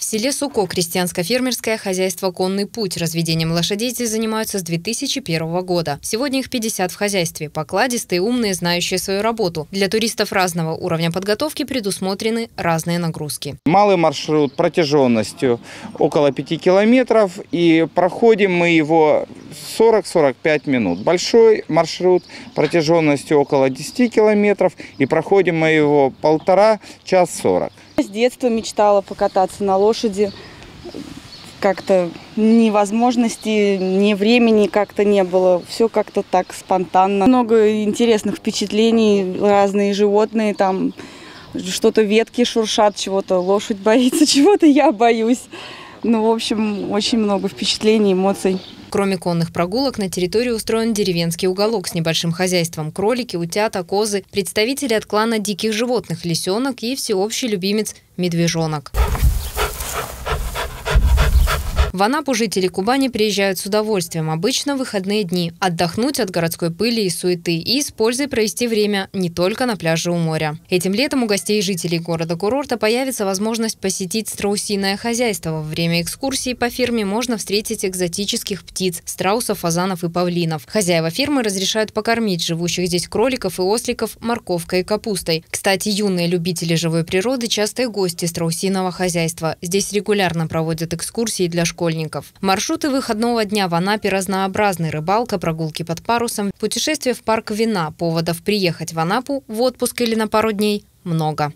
В селе Суко крестьянско-фермерское хозяйство «Конный путь». Разведением лошадей здесь занимаются с 2001 года. Сегодня их 50 в хозяйстве. Покладистые, умные, знающие свою работу. Для туристов разного уровня подготовки предусмотрены разные нагрузки. Малый маршрут протяженностью около 5 километров. И проходим мы его 40-45 минут. Большой маршрут протяженностью около 10 километров. И проходим мы его полтора час 40. С детства мечтала покататься на лошади. Как-то ни возможности, ни времени как-то не было. Все как-то так спонтанно. Много интересных впечатлений, разные животные там, что-то ветки шуршат, чего-то лошадь боится, чего-то я боюсь. Ну, в общем, очень много впечатлений, эмоций. Кроме конных прогулок, на территории устроен деревенский уголок с небольшим хозяйством. Кролики, утята, козы, представители от клана диких животных, лисенок и всеобщий любимец – медвежонок. В Анапу жители Кубани приезжают с удовольствием. Обычно выходные дни. Отдохнуть от городской пыли и суеты. И с пользой провести время не только на пляже у моря. Этим летом у гостей и жителей города-курорта появится возможность посетить страусиное хозяйство. Во время экскурсии по ферме можно встретить экзотических птиц – страусов, фазанов и павлинов. Хозяева фермы разрешают покормить живущих здесь кроликов и осликов морковкой и капустой. Кстати, юные любители живой природы – частые гости страусиного хозяйства. Здесь регулярно проводят экскурсии для школьников школьников. Маршруты выходного дня в Анапе разнообразны. Рыбалка, прогулки под парусом, путешествие в парк вина. Поводов приехать в Анапу в отпуск или на пару дней много.